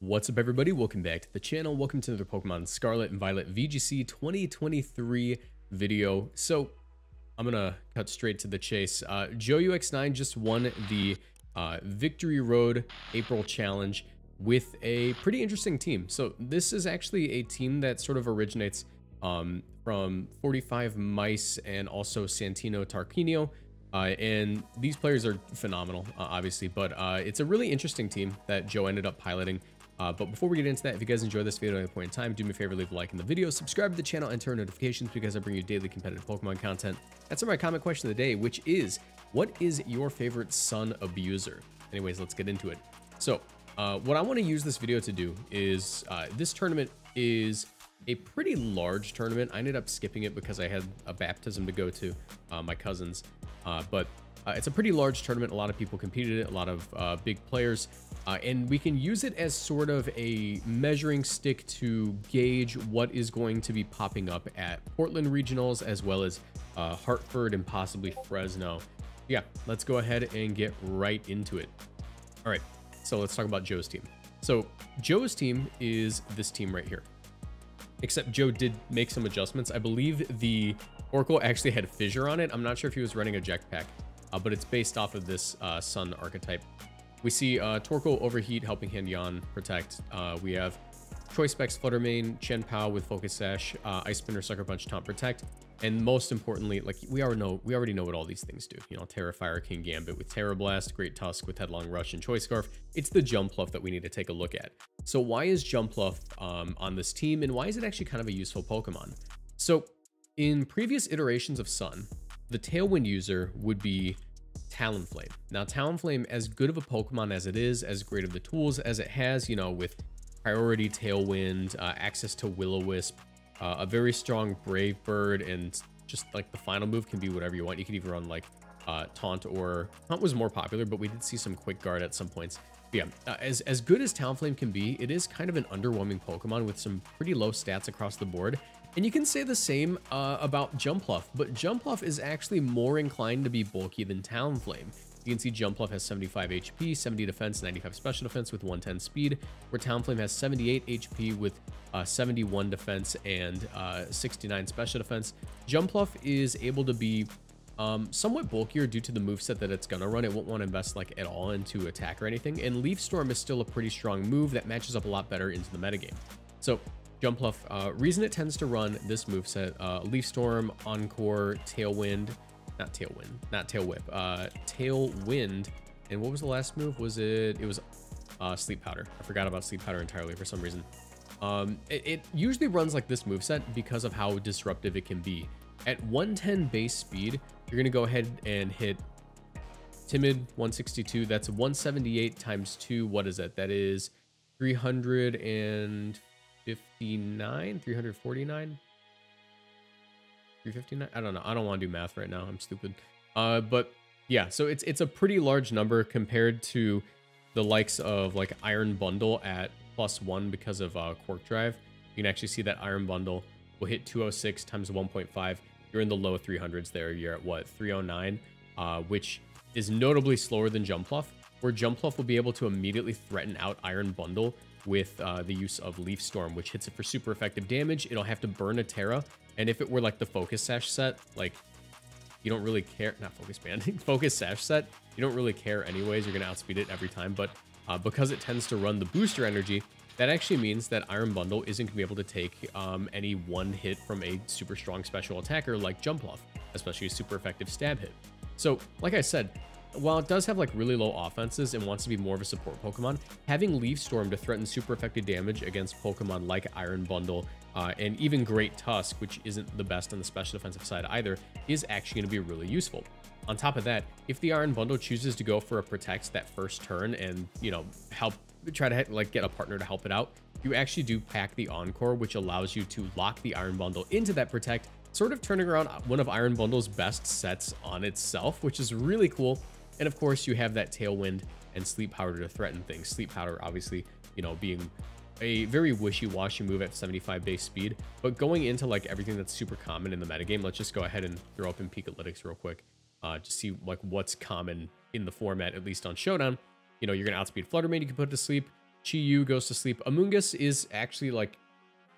What's up everybody, welcome back to the channel, welcome to another Pokemon Scarlet and Violet VGC 2023 video. So, I'm gonna cut straight to the chase. Uh, Joe UX9 just won the uh, Victory Road April Challenge with a pretty interesting team. So this is actually a team that sort of originates um, from 45 Mice and also Santino Tarquinio. Uh, and these players are phenomenal, uh, obviously, but uh, it's a really interesting team that Joe ended up piloting. Uh, but before we get into that, if you guys enjoy this video at any point in time, do me a favor, leave a like in the video, subscribe to the channel, and turn notifications because I bring you daily competitive Pokemon content. That's my comment question of the day, which is, what is your favorite Sun abuser? Anyways, let's get into it. So, uh, what I want to use this video to do is, uh, this tournament is a pretty large tournament. I ended up skipping it because I had a baptism to go to, uh, my cousin's. Uh, but uh, it's a pretty large tournament. A lot of people competed in it, a lot of uh, big players. Uh, and we can use it as sort of a measuring stick to gauge what is going to be popping up at Portland Regionals as well as uh, Hartford and possibly Fresno. Yeah, let's go ahead and get right into it. All right, so let's talk about Joe's team. So Joe's team is this team right here. Except Joe did make some adjustments. I believe the Oracle actually had Fissure on it. I'm not sure if he was running a Jetpack uh, but it's based off of this uh, Sun archetype. We see uh, Torkoal Overheat helping Hand Yan protect. Uh, we have Choice Specs Flutter Mane, Chien-Pao with Focus Sash, uh, Ice Spinner, Sucker Punch, Taunt Protect, and most importantly, like we already know, we already know what all these things do. You know, Tera Fire, Kingambit with Tera Blast, Great Tusk with Headlong Rush and Choice Scarf. It's the Jumpluff that we need to take a look at. So why is Jumpluff um, on this team, and why is it actually kind of a useful Pokemon? So in previous iterations of Sun, the Tailwind user would be Talonflame. Now, Talonflame, as good of a Pokemon as it is, as great of the tools as it has, you know, with priority Tailwind, uh, access to Will-O-Wisp, uh, a very strong Brave Bird, and just like the final move can be whatever you want. You can even run like uh, Taunt or Taunt was more popular, but we did see some Quick Guard at some points. But yeah, uh, as, as good as Talonflame can be, it is kind of an underwhelming Pokemon with some pretty low stats across the board. And you can say the same uh, about Jumpluff, but Jumpluff is actually more inclined to be bulky than Talonflame. You can see Jumpluff has 75 HP, 70 defense, 95 special defense with 110 speed, where Talonflame has 78 HP with uh, 71 defense and uh, 69 special defense. Jumpluff is able to be um, somewhat bulkier due to the moveset that it's going to run. It won't want to invest like at all into attack or anything. And Leaf Storm is still a pretty strong move that matches up a lot better into the metagame. So Jumpluff, uh, reason it tends to run this moveset, uh, Leaf Storm, Encore, Tailwind, not Tailwind, not Tail Whip, uh, Tailwind, and what was the last move? Was it, it was uh, Sleep Powder. I forgot about Sleep Powder entirely for some reason. Um, it, it usually runs like this moveset because of how disruptive it can be. At 110 base speed, you're going to go ahead and hit Timid 162. That's 178 times 2. What is that? That is 300 and 359, 349, 359. I don't know. I don't want to do math right now. I'm stupid. Uh, but yeah, so it's it's a pretty large number compared to the likes of like Iron Bundle at plus one because of uh, Quark Drive. You can actually see that Iron Bundle will hit 206 times 1.5. You're in the low 300s there. You're at what 309, uh, which is notably slower than Jumpluff. Where Jumpluff will be able to immediately threaten out Iron Bundle with uh, the use of Leaf Storm, which hits it for super effective damage. It'll have to burn a Tera, And if it were like the Focus Sash set, like you don't really care, not Focus Band, Focus Sash set, you don't really care anyways. You're to outspeed it every time. But uh, because it tends to run the booster energy, that actually means that Iron Bundle isn't to be able to take um, any one hit from a super strong special attacker like Jumpluff, especially a super effective stab hit. So, like I said, while it does have like really low offenses and wants to be more of a support Pokemon, having Leaf Storm to threaten super effective damage against Pokemon like Iron Bundle uh, and even Great Tusk, which isn't the best on the special defensive side either, is actually going to be really useful. On top of that, if the Iron Bundle chooses to go for a Protect that first turn and, you know, help try to like get a partner to help it out, you actually do pack the Encore, which allows you to lock the Iron Bundle into that Protect, sort of turning around one of Iron Bundle's best sets on itself, which is really cool and of course, you have that Tailwind and Sleep Powder to threaten things. Sleep Powder, obviously, you know, being a very wishy-washy move at 75 base speed, but going into like everything that's super common in the metagame, let's just go ahead and throw up in Pikalytics real quick, uh, to see like what's common in the format, at least on Showdown. You know, you're gonna outspeed Flutter Mane, you can put it to sleep. Chi-Yu goes to sleep. Amoonguss is actually like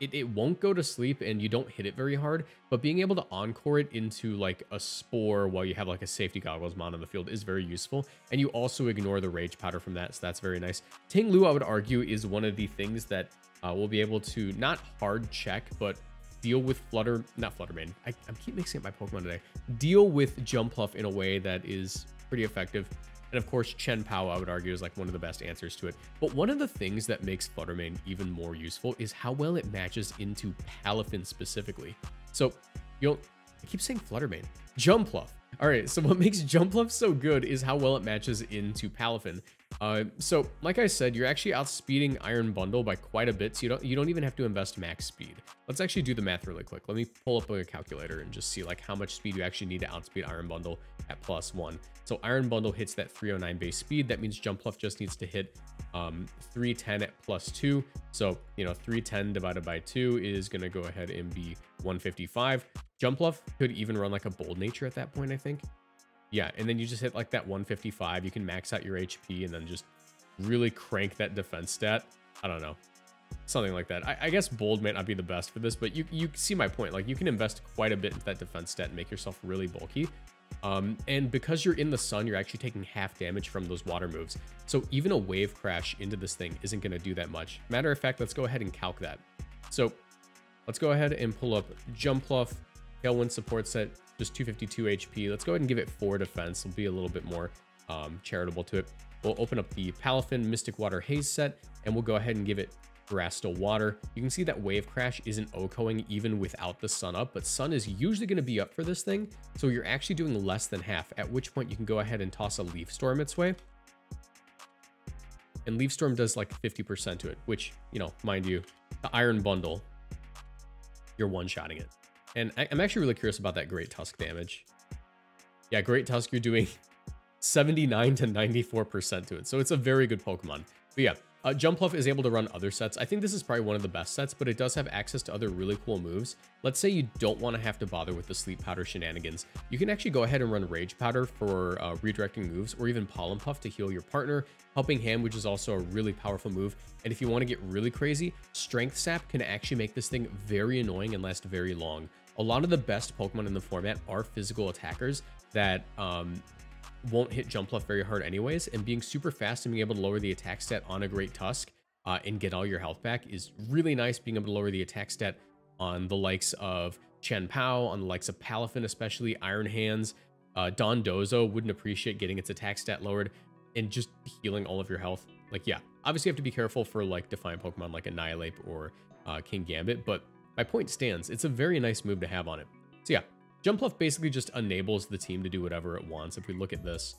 it, it won't go to sleep and you don't hit it very hard, but being able to encore it into like a spore while you have like a safety goggles mon on the field is very useful. And you also ignore the rage powder from that, so that's very nice. Ting Lu, I would argue, is one of the things that uh, will be able to not hard check, but deal with Flutter, not Fluttermane. I, I keep mixing up my Pokemon today. Deal with Jumpluff in a way that is pretty effective. And of course, Chien-Pao, I would argue, is like one of the best answers to it. But one of the things that makes Fluttermane even more useful is how well it matches into Palafin specifically. So, you'll, I keep saying Fluttermane, Jumpluff. All right, so what makes Jumpluff so good is how well it matches into Palafin. Uh, so, like I said, you're actually outspeeding Iron Bundle by quite a bit, so you don't you don't even have to invest max speed. Let's actually do the math really quick. Let me pull up a calculator and just see like how much speed you actually need to outspeed Iron Bundle at plus one. So Iron Bundle hits that 309 base speed. That means Jumpluff just needs to hit um, 310 at plus two. So, you know, 310 divided by two is going to go ahead and be 155. Jumpluff could even run like a bold nature at that point, I think. Yeah, and then you just hit like that 155. You can max out your HP and then just really crank that defense stat. I don't know. Something like that. I, I, guess bold might not be the best for this, but you, you see my point. Like you can invest quite a bit into that defense stat and make yourself really bulky. Um, and because you're in the sun, you're actually taking half damage from those water moves. So even a wave crash into this thing isn't going to do that much. Matter of fact, let's go ahead and calc that. So let's go ahead and pull up Jumpluff, Tailwind support set, just 252 HP. Let's go ahead and give it 4 defense. We'll be a little bit more um, charitable to it. We'll open up the Palafin Mystic Water Haze set, and we'll go ahead and give it Grass Water. You can see that Wave Crash isn't OHKOing even without the sun up, but sun is usually going to be up for this thing, so you're actually doing less than half, at which point you can go ahead and toss a Leaf Storm its way. And Leaf Storm does like 50% to it, which, you know, mind you, the Iron Bundle, you're one-shotting it. And I, am actually really curious about that Great Tusk damage. Yeah, Great Tusk, you're doing 79 to 94% to it. So it's a very good Pokemon. But yeah, uh, Jumpluff is able to run other sets. I think this is probably one of the best sets, but it does have access to other really cool moves. Let's say you don't want to have to bother with the Sleep Powder shenanigans. You can actually go ahead and run Rage Powder for uh, redirecting moves, or even Pollen Puff to heal your partner. Helping Hand, which is also a really powerful move. And if you want to get really crazy, Strength Sap can actually make this thing very annoying and last very long. A lot of the best Pokemon in the format are physical attackers that um, won't hit Jumpluff very hard anyways, and being super fast and being able to lower the attack stat on a Great Tusk uh, and get all your health back is really nice. Being able to lower the attack stat on the likes of Chien-Pao, on the likes of Palafin, especially Iron Hands, uh, Dondozo wouldn't appreciate getting its attack stat lowered and just healing all of your health. Like, yeah, obviously you have to be careful for like defiant Pokemon like Annihilape or uh, Kingambit, but my point stands. It's a very nice move to have on it. So yeah, Jumpluff basically just enables the team to do whatever it wants. If we look at this,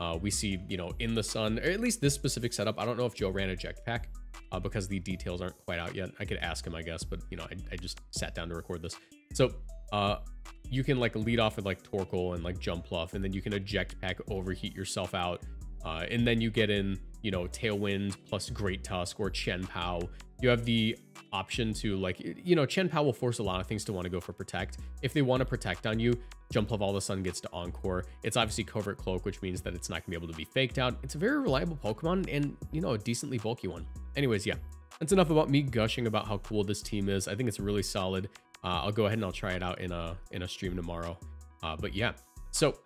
uh, we see, you know, in the sun, or at least this specific setup. I don't know if Joe ran a jetpack uh, because the details aren't quite out yet. I could ask him, I guess, but, you know, I, I just sat down to record this. So uh, you can like lead off with like Torkoal and like Jumpluff, and then you can eject pack, overheat yourself out. Uh, and then you get in, you know, Tailwind plus Great Tusk or Chien-Pao. You have the option to like, you know, Chien-Pao will force a lot of things to want to go for Protect. If they want to Protect on you, Jumpluff all of a sudden gets to Encore. It's obviously Covert Cloak, which means that it's not going to be able to be faked out. It's a very reliable Pokemon and, you know, a decently bulky one. Anyways, yeah, that's enough about me gushing about how cool this team is. I think it's really solid. Uh, I'll go ahead and I'll try it out in a in a stream tomorrow. Uh, but yeah, so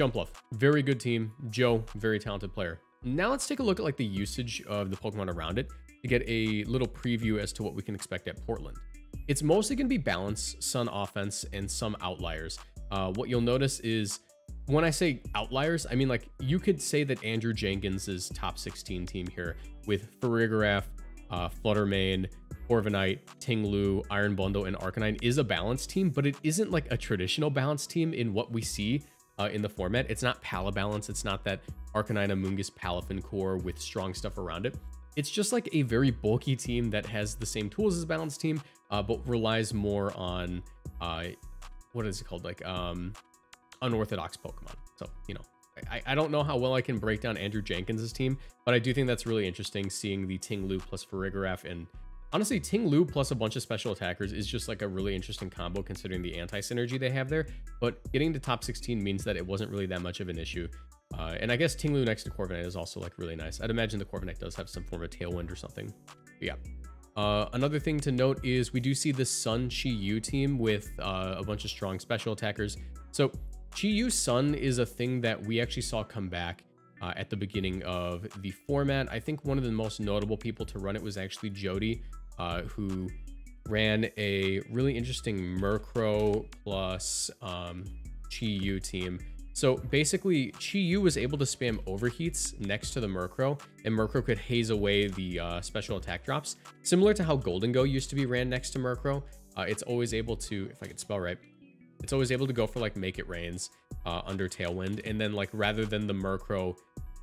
Jumpluff, very good team. Joe, very talented player. Now let's take a look at like the usage of the Pokemon around it to get a little preview as to what we can expect at Portland. It's mostly going to be balance, Sun offense, and some outliers. Uh, what you'll notice is when I say outliers, I mean like you could say that Andrew Jenkins' top 16 team here with Farigiraf, uh, Fluttermane, Corviknight, Ting-Lu, Iron Bundle, and Arcanine is a balanced team, but it isn't like a traditional balanced team in what we see uh, in the format. It's not Pala balance. It's not that Arcanine Amoonguss Palafin core with strong stuff around it. It's just like a very bulky team that has the same tools as a balanced team, uh, but relies more on, uh, what is it called? Like um, unorthodox Pokemon. So, you know, I, I don't know how well I can break down Andrew Jenkins' team, but I do think that's really interesting seeing the Ting-Lu plus Farigiraf and Honestly, Ting Lu plus a bunch of special attackers is just like a really interesting combo considering the anti-synergy they have there, but getting to top 16 means that it wasn't really that much of an issue. Uh, and I guess Ting-Lu next to Corviknight is also like really nice. I'd imagine the Corviknight does have some form of tailwind or something. But yeah. Uh, another thing to note is we do see the Sun Chi Yu team with uh, a bunch of strong special attackers. So Chi Yu Sun is a thing that we actually saw come back uh, at the beginning of the format. I think one of the most notable people to run it was actually Jody, uh, who ran a really interesting Murkrow plus um, Chi Yu team. So basically, Chi Yu was able to spam overheats next to the Murkrow, and Murkrow could haze away the uh, special attack drops. Similar to how Gholdengo used to be ran next to Murkrow, uh, it's always able to, if I could spell right, it's always able to go for like Make It Rains uh, under Tailwind, and then like rather than the Murkrow,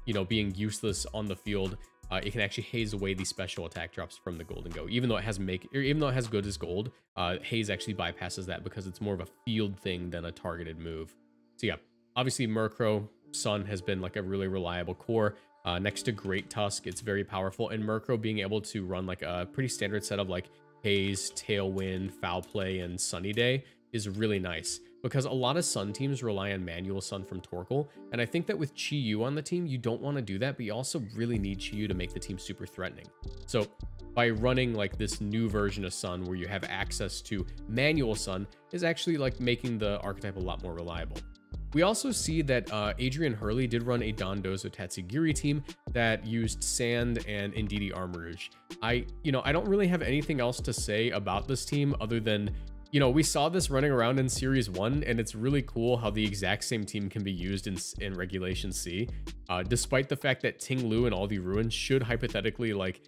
you know, being useless on the field, uh, it can actually haze away the special attack drops from the Gholdengo. Even though it has make, or even though it has good as gold, uh, haze actually bypasses that because it's more of a field thing than a targeted move. So yeah, obviously Murkrow Sun has been like a really reliable core. Uh, next to Great Tusk, it's very powerful, and Murkrow being able to run like a pretty standard set of like Haze, Tailwind, Foul Play, and Sunny Day is really nice because a lot of Sun teams rely on manual Sun from Torkoal, and I think that with Chi Yu on the team, you don't want to do that, but you also really need Chi Yu to make the team super threatening. So by running like this new version of Sun where you have access to manual Sun is actually like making the archetype a lot more reliable. We also see that uh, Adrian Hurley did run a Don Dondozo Tatsugiri team that used Sand and Indeedee Armarouge. I, you know, I don't really have anything else to say about this team other than you know, we saw this running around in Series 1, and it's really cool how the exact same team can be used in, in Regulation C, uh, despite the fact that Ting Lu and all the Ruins should hypothetically, like,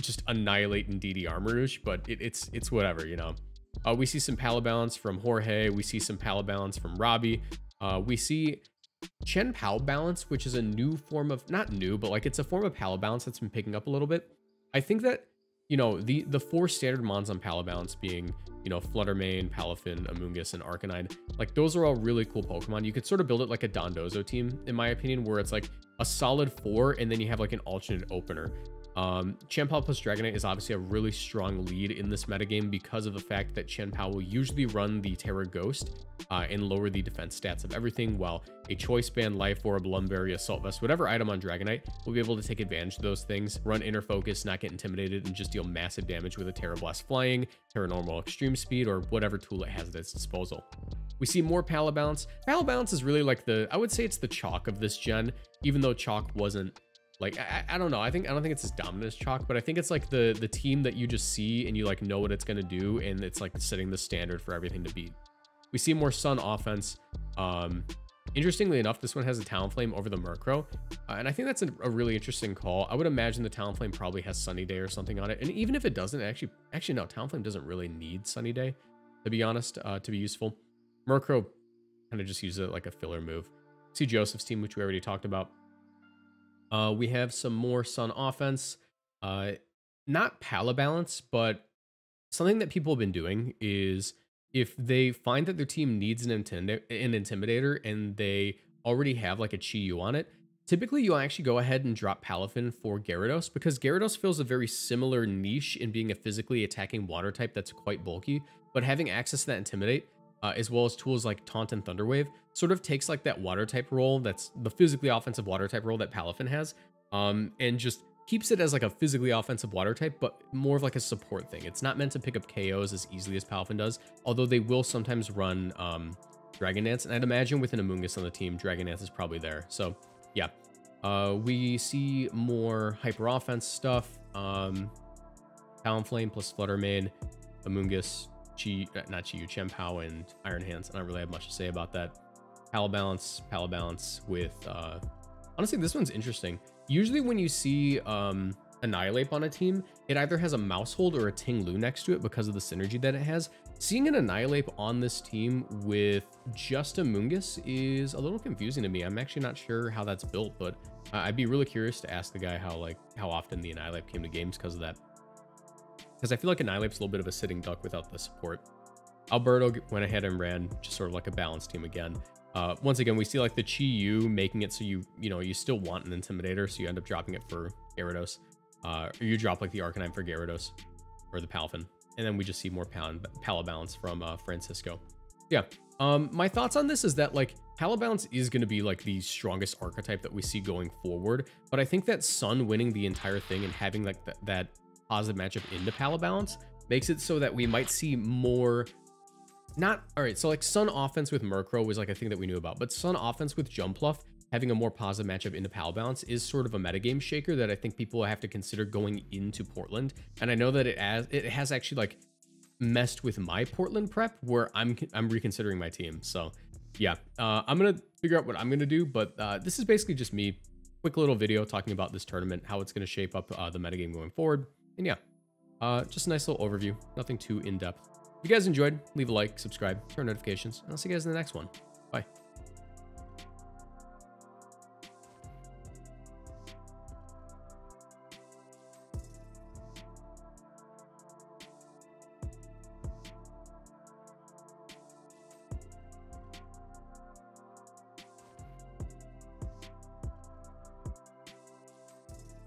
just annihilate Indeedee Armarouge, but it, it's it's whatever, you know. Uh, we see some Pala Balance from Jorge, we see some Pala Balance from Robbie, uh, we see Chien-Pao Balance, which is a new form of, not new, but like it's a form of Pala Balance that's been picking up a little bit. I think that you know, the, the four standard mons on Pala Balance being, you know, Fluttermane, Palafin, Amoonguss, and Arcanine, like those are all really cool Pokemon. You could sort of build it like a Dondozo team, in my opinion, where it's like a solid four and then you have like an alternate opener. Um, Chien-Pao plus Dragonite is obviously a really strong lead in this metagame because of the fact that Chien-Pao will usually run the Tera Ghost uh, and lower the defense stats of everything, while a Choice Band, Life Orb, Lum Berry, Assault Vest, whatever item on Dragonite will be able to take advantage of those things, run Inner Focus, not get intimidated, and just deal massive damage with a Tera Blast Flying, Tera Normal Extreme Speed, or whatever tool it has at its disposal. We see more Pala Balance. Pala Balance is really like the, I would say it's the chalk of this gen, even though chalk wasn't like I, I don't know. I think i don't think it's as dominant as chalk but i think it's like the the team that you just see and you like know what it's going to do and it's like setting the standard for everything to beat we see more sun offense. Um interestingly enough this one has a talonflame over the murkrow uh, and i think that's a, a, really interesting call. I would imagine the talonflame probably has sunny day or something on it and even if it doesn't actually actually no talonflame doesn't really need sunny day to be honest uh to be useful. Murkrow kind of just uses it like a filler move. See joseph's team which we already talked about uh, we have some more Sun offense. Uh, not Pala balance, but something that people have been doing is if they find that their team needs an, intimid- an intimidator and they already have like a Chi Yu on it, typically you'll actually go ahead and drop Palafin for Gyarados because Gyarados fills a very similar niche in being a physically attacking water type that's quite bulky, but having access to that Intimidate uh, as well as tools like Taunt and Thunderwave, sort of takes like that water type role that's the physically offensive water type role that Palafin has, um, and just keeps it as like a physically offensive water type, but more of like a support thing. It's not meant to pick up KOs as easily as Palafin does, although they will sometimes run um, Dragon Dance, and I'd imagine with an Amoonguss on the team, Dragon Dance is probably there. So yeah, uh, we see more hyper offense stuff. Um, Talonflame plus Fluttermane, Amoonguss, Chi, uh, not Chi, Chien-Pao and Iron Hands. I don't really have much to say about that. Pala Balance, Pala Balance with, uh, honestly, this one's interesting. Usually when you see um, Annihilape on a team, it either has a Maushold or a Ting Lu next to it because of the synergy that it has. Seeing an Annihilape on this team with just Amoonguss is a little confusing to me. I'm actually not sure how that's built, but I'd be really curious to ask the guy how like how often the Annihilape came to games because of that because I feel like Annihilape's a little bit of a sitting duck without the support. Alberto went ahead and ran just sort of like a balanced team again. Uh, once again, we see like the Chi Yu making it so you, you know, you still want an Intimidator, so you end up dropping it for Gyarados. Uh, or you drop like the Arcanine for Gyarados, or the Palafin. And then we just see more Pal, Pala balance from uh, Francisco. Yeah, Um, my thoughts on this is that like Balance is going to be like the strongest archetype that we see going forward, but I think that Sun winning the entire thing and having like th that positive matchup into Balance makes it so that we might see more not all right so like sun offense with murkrow was like a thing that we knew about but sun offense with jumpluff having a more positive matchup into pal balance is sort of a metagame shaker that i think people have to consider going into portland. And i know that it has it has actually like messed with my portland prep where i'm i'm reconsidering my team. So yeah uh, i'm gonna figure out what i'm gonna do but uh, this is basically just me quick little video talking about this tournament how it's to shape up uh, the metagame going forward. And yeah uh, just a nice little overview nothing too in-depth if you guys enjoyed, leave a like, subscribe, turn notifications, and I'll see you guys in the next one. Bye.